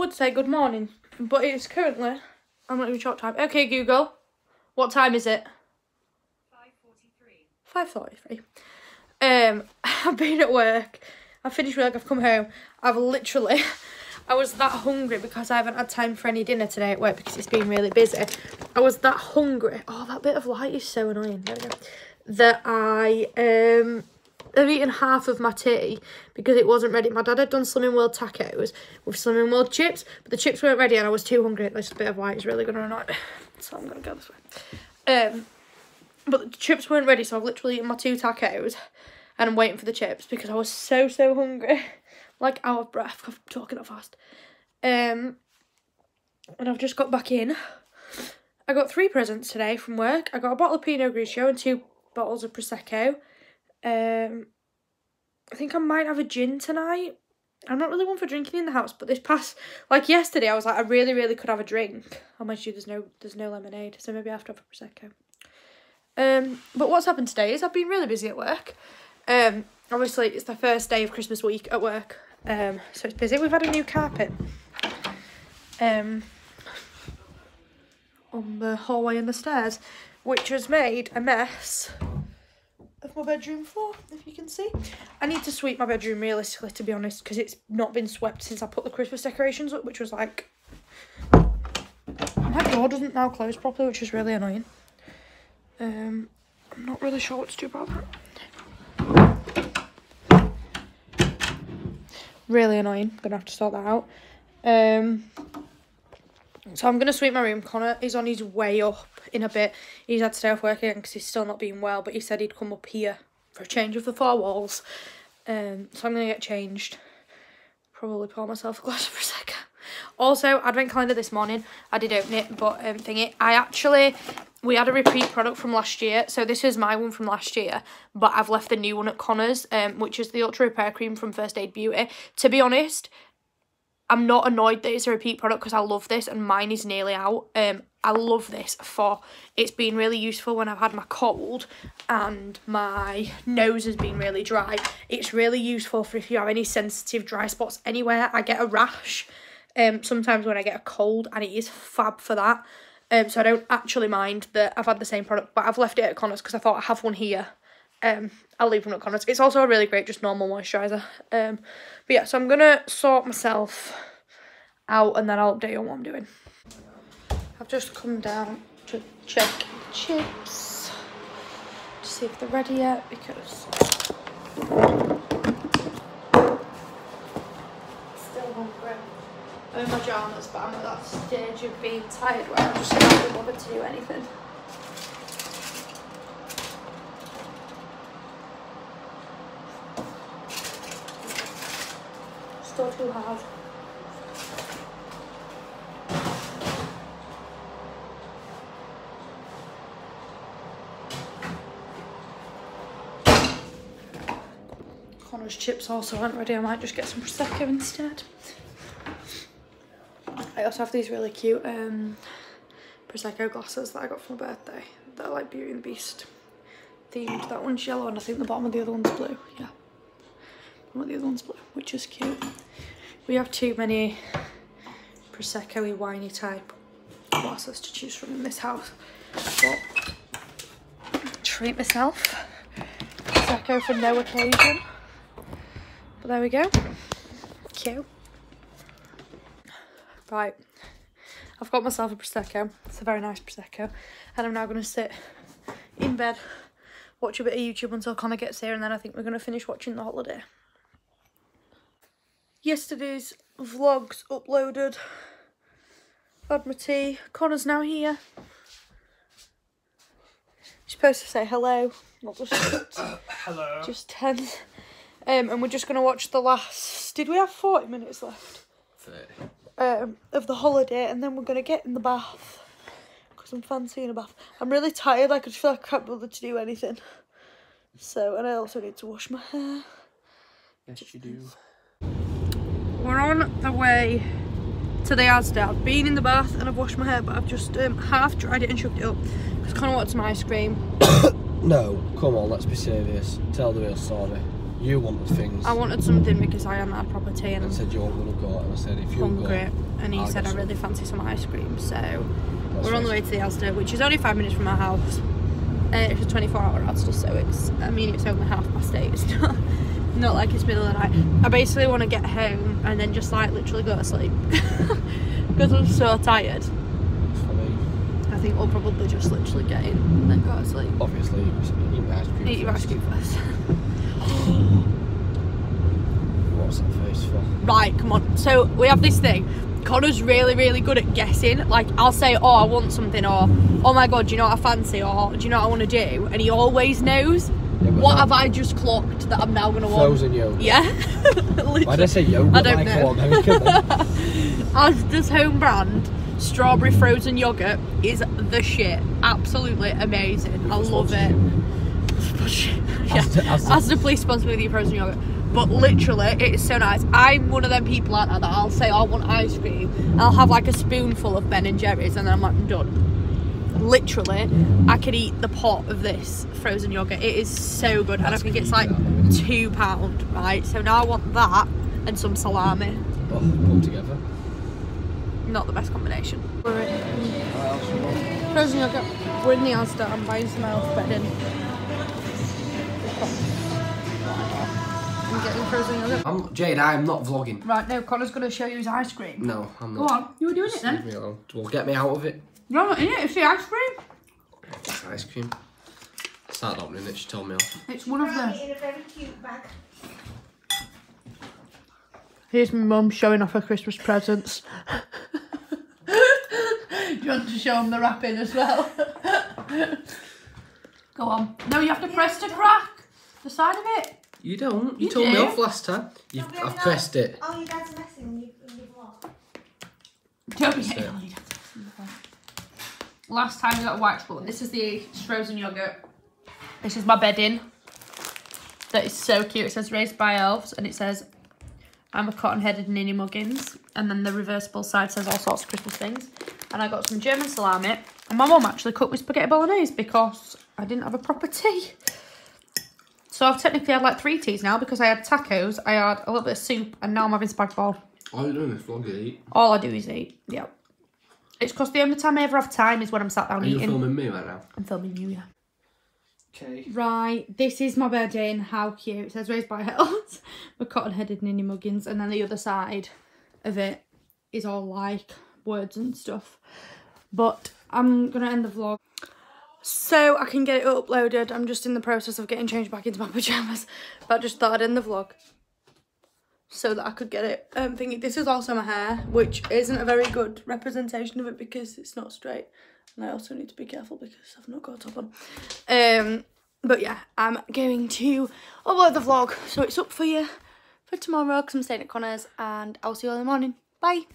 would say good morning, but it's currently I'm not even short time. Okay, Google, what time is it? 5.43. 5.43. Um, I've been at work. I've finished work. I've come home. I've literally. I was that hungry because I haven't had time for any dinner today at work because it's been really busy. I was that hungry. Oh, that bit of light is so annoying. There we go. That I um I've eaten half of my tea because it wasn't ready. My dad had done Slimming World tacos with Slimming World chips, but the chips weren't ready and I was too hungry. This bit of white is really going to annoy me. So I'm going to go this way. Um, but the chips weren't ready, so I've literally eaten my two tacos and I'm waiting for the chips because I was so, so hungry. like out of breath. I'm talking that fast. Um, and I've just got back in. I got three presents today from work. I got a bottle of Pinot Grigio and two bottles of Prosecco. Um, I think I might have a gin tonight. I'm not really one for drinking in the house, but this past like yesterday, I was like, I really, really could have a drink. Oh my god, there's no there's no lemonade, so maybe I have to have a prosecco. Um, but what's happened today is I've been really busy at work. Um, obviously it's the first day of Christmas week at work, um, so it's busy. We've had a new carpet. Um, on the hallway and the stairs, which has made a mess of my bedroom floor, if you can see. I need to sweep my bedroom realistically, to be honest, because it's not been swept since I put the Christmas decorations up, which was like... My door doesn't now close properly, which is really annoying. Um, I'm not really sure what to do about that. Really annoying. Gonna have to sort that out. Um, so I'm going to sweep my room. Connor is on his way up in a bit. He's had to stay off work again because he's still not being well. But he said he'd come up here for a change of the four walls. Um, so I'm going to get changed. Probably pour myself a glass of Prosecco. Also, Advent calendar this morning. I did open it, but um, thingy. I actually, we had a repeat product from last year. So this is my one from last year. But I've left the new one at Connor's, um, which is the Ultra Repair Cream from First Aid Beauty. To be honest, I'm not annoyed that it's a repeat product because I love this and mine is nearly out. Um, I love this for, it's been really useful when I've had my cold and my nose has been really dry. It's really useful for if you have any sensitive dry spots anywhere. I get a rash um, sometimes when I get a cold and it is fab for that. Um, so I don't actually mind that I've had the same product, but I've left it at Connor's because I thought I have one here. Um, I'll leave one at Connor's. It's also a really great, just normal moisturiser. Um, but yeah, so I'm going to sort myself out and then I'll update you on what I'm doing. I've just come down to check the chips to see if they're ready yet because still hungry. I'm in my pajamas, but I'm at that stage of being tired where I'm just can't be bothered to do anything. Too hard. Connor's chips also aren't ready. I might just get some Prosecco instead. I also have these really cute um, Prosecco glasses that I got for my birthday. They're like Beauty and the Beast themed. That one's yellow and I think the bottom of the other one's blue. Yeah. One of the other one's blue, which is cute. We have too many Prosecco-y, winey type glasses to choose from in this house. But treat myself. Prosecco for no occasion. But there we go. Cute. Right. I've got myself a Prosecco. It's a very nice Prosecco. And I'm now going to sit in bed, watch a bit of YouTube until Connor gets here, and then I think we're going to finish watching The Holiday. Yesterday's vlogs uploaded. Had my tea. Connor's now here. You're supposed to say hello, not just Hello. just ten. Um, and we're just gonna watch the last. Did we have forty minutes left? 30. Um, of the holiday, and then we're gonna get in the bath because I'm fancying a bath. I'm really tired. Like I just feel like I can't bother to do anything. So, and I also need to wash my hair. Yes, you do. We're on the way to the Asda. I've been in the bath and I've washed my hair, but I've just um, half dried it and chucked it up because Connor wants some ice cream. No, come on, let's be serious. Tell the real story. You wanted things. I wanted something because I hadn't had proper tea and I'm said you weren't gonna go, and I said if you hungry. go, And he I'll said I really fancy some ice cream. So That's we're on the way to the Asda, which is only five minutes from our house. Uh, it's a 24 hour Asda, so it's, I mean, it's only half past eight. It's not, not like it's middle of the night. I basically want to get home and then just like literally go to sleep because I'm so tired. I think we'll probably just literally get in and then go to sleep. obviously, eat the ice cream. Eat your ice first. cream first. What's that face for? Right, come on. So we have this thing. Connor's really, really good at guessing. Like I'll say, "Oh, I want something," or "Oh my god, do you know what I fancy?" or "Do you know what I want to do?" And he always knows. What have I just clocked that I'm now gonna want? Frozen yogurt. Yeah. Why did I say yogurt? I don't like know. American then? Home brand strawberry frozen yogurt is the shit. Absolutely amazing. I love it. yeah. Asda. Asda, please sponsor me with your frozen yogurt. But literally, it is so nice. I'm one of them people, aren't I, that I'll say I want ice cream. I'll have like a spoonful of Ben and Jerry's, and then I'm like, I'm done. Literally, I could eat the pot of this frozen yogurt. It is so good, and I think it's like that. two pound, right? So now I want that and some salami. Oh, put together. Not the best combination. Frozen yogurt. We're in the Asda. I'm buying some elf bedding. I'm getting frozen yogurt. I'm Jade. I'm not vlogging. Right, no, Connor's going to show you his ice cream. No, I'm not. Go not. on, you were doing it Leave then. me alone. Well, get me out of it. You're not in it, it's the ice cream. It's ice cream. Started opening it. She told me off. It's one of Wrap the. it in a very cute bag. Here's my mum showing off her Christmas presents. Do you want to show them the wrapping as well? Go on. No, you have to press to crack the side of it. You don't. You, You told me off last time. You've, No, I've pressed it. Oh, your dad's messing. You, you what? Don't be it. Last time we got a white bullet. This is the frozen yogurt. This is my bedding. That is so cute. It says raised by elves and it says I'm a cotton headed ninny muggins. And then the reversible side says all sorts of Christmas things. And I got some German salami. And my mum actually cooked me spaghetti bolognese because I didn't have a proper tea. So I've technically had like three teas now because I had tacos, I had a little bit of soup, and now I'm having spag bol. All you're doing is vlogging. Eat. All I do is eat. Yeah. It's because the only time I ever have time is when I'm sat down Are you eating. filming me right now? I'm filming you, yeah. Okay. Right, this is my bedding. How cute. It says raised by elves. with cotton headed ninny muggins. And then the other side of it is all like words and stuff. But I'm going to end the vlog. So I can get it uploaded. I'm just in the process of getting changed back into my pyjamas. But I just thought I'd end the vlog. So that I could get it um, thingy. This is also my hair, which isn't a very good representation of it because it's not straight. And I also need to be careful because I've not got a top on. Um, but yeah, I'm going to upload the vlog. So it's up for you for tomorrow because I'm staying at Connor's. And I'll see you all in the morning. Bye.